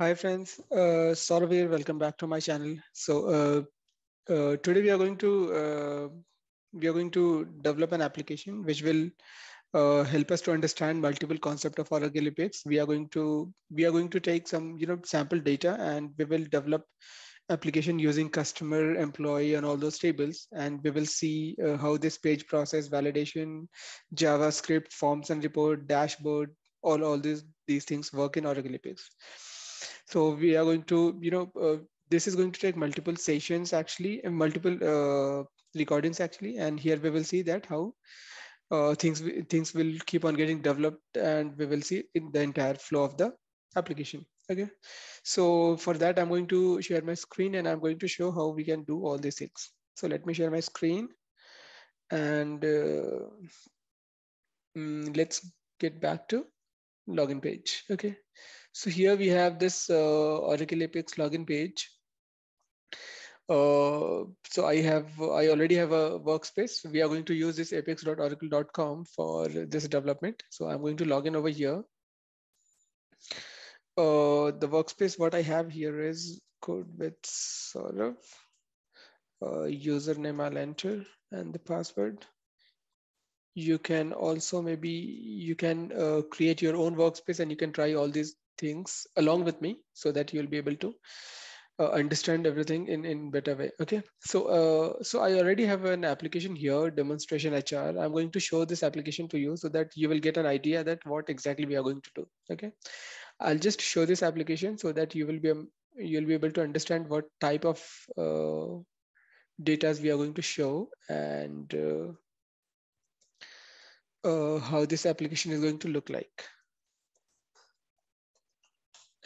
Hi friends, uh, Saurav here. Welcome back to my channel. So uh, uh, today we are going to uh, we are going to develop an application which will uh, help us to understand multiple concept of Apex. We are going to we are going to take some you know sample data and we will develop application using customer, employee, and all those tables. And we will see uh, how this page process, validation, JavaScript, forms and report, dashboard, all all these these things work in Apex. So we are going to, you know, uh, this is going to take multiple sessions actually, and multiple uh, recordings actually. And here we will see that how uh, things things will keep on getting developed, and we will see in the entire flow of the application. Okay. So for that, I'm going to share my screen, and I'm going to show how we can do all these things. So let me share my screen, and uh, mm, let's get back to login page. Okay. So here we have this uh, Oracle Apex login page. Uh, so I have, I already have a workspace. We are going to use this apex.oracle.com for this development. So I'm going to log in over here. Uh, the workspace, what I have here is code with Saurav uh, username I'll enter and the password you can also maybe you can uh, create your own workspace and you can try all these things along with me so that you'll be able to uh, understand everything in in better way. Okay. So uh, so i already have an application here demonstration hr i'm going to show this application to you so that you will get an idea that what exactly we are going to do. Okay. I'll just show this application so that you will be um, you'll be able to understand what type of uh, data we are going to show and uh, uh, how this application is going to look like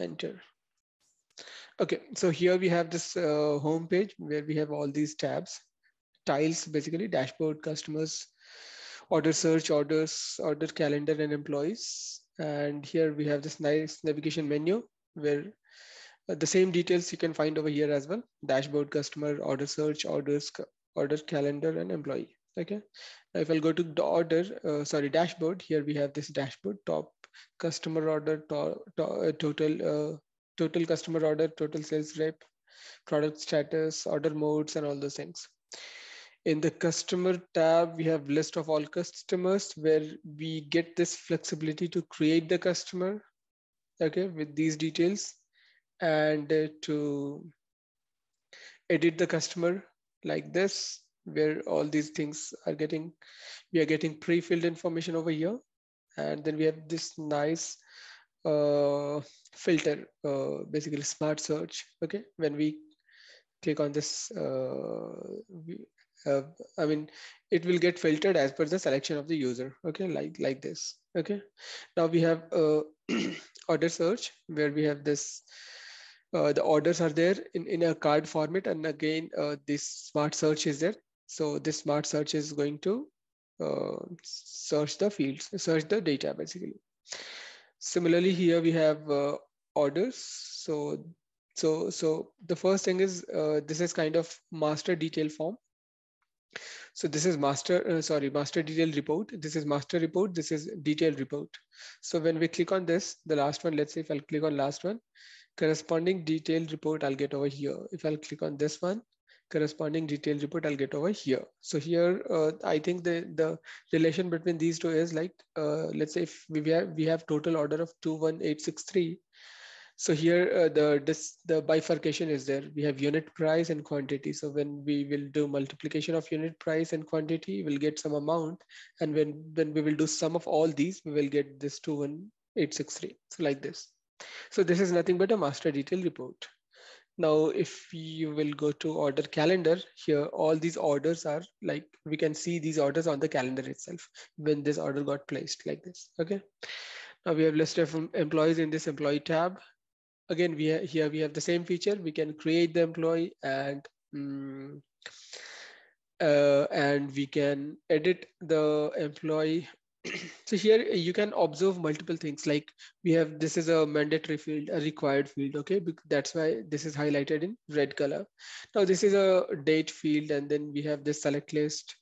enter. Okay, so here we have this uh, home page where we have all these tabs, tiles, basically dashboard, customers, order search, orders, order calendar and employees. And here we have this nice navigation menu where uh, the same details you can find over here as well. Dashboard, customer, order search, orders, order calendar and employee. Okay, now if I'll go to the order, uh, sorry, dashboard, here we have this dashboard, top customer order, to, to, uh, total, uh, total customer order, total sales rep, product status, order modes, and all those things. In the customer tab, we have list of all customers where we get this flexibility to create the customer, okay, with these details and uh, to edit the customer like this where all these things are getting, we are getting pre-filled information over here. And then we have this nice uh, filter, uh, basically smart search. Okay, when we click on this, uh, we, uh, I mean, it will get filtered as per the selection of the user. Okay, like like this. Okay, now we have uh, order search where we have this uh, the orders are there in, in a card format. And again, uh, this smart search is there. So this smart search is going to search the fields, search the data basically. Similarly, here we have uh, orders. So, so, so the first thing is uh, this is kind of master detail form. So this is master, uh, sorry, master detail report. This is master report. This is detail report. So when we click on this, the last one, let's say if I'll click on last one, corresponding detail report I'll get over here. If I'll click on this one, corresponding detail report I'll get over here. So here, uh, I think the, the relation between these two is like, uh, let's say if we have, we have total order of 21863. So here uh, the, this, the bifurcation is there. We have unit price and quantity. So when we will do multiplication of unit price and quantity, we'll get some amount. And when, when we will do sum of all these, we will get this 21863. So like this. So this is nothing but a master detail report. Now, if you will go to order calendar here, all these orders are like, we can see these orders on the calendar itself when this order got placed like this, okay? Now we have list of employees in this employee tab. Again, we here we have the same feature. We can create the employee and um, uh, and we can edit the employee so here uh, you can observe multiple things like we have this is a mandatory field a required field okay? That's why this is highlighted in red color. Now this is a date field and then we have this select list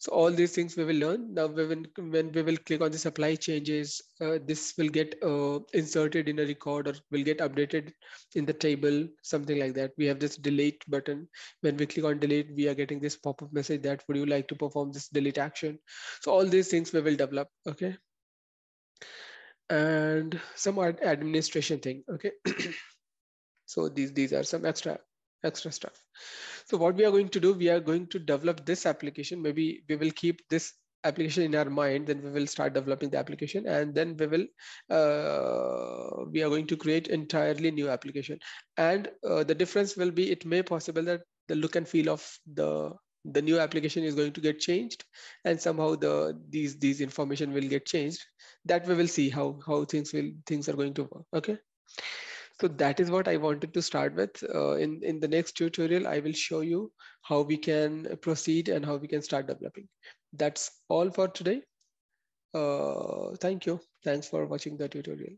So all these things we will learn. Now we will, when we will click on the supply changes, uh, this will get uh, inserted in a record or will get updated in the table, something like that. We have this delete button. When we click on delete, we are getting this pop-up message that would you like to perform this delete action. So all these things we will develop, okay? And some administration thing, okay? so these, these are some extra extra stuff. So what we are going to do, we are going to develop this application. Maybe we will keep this application in our mind, then we will start developing the application and then we will, uh, we are going to create entirely new application. And uh, the difference will be, it may possible that the look and feel of the the new application is going to get changed and somehow the these these information will get changed that we will see how how things will things are going to work okay so that is what I wanted to start with. Uh, in, in the next tutorial, I will show you how we can proceed and how we can start developing. That's all for today. Uh, thank you. Thanks for watching the tutorial.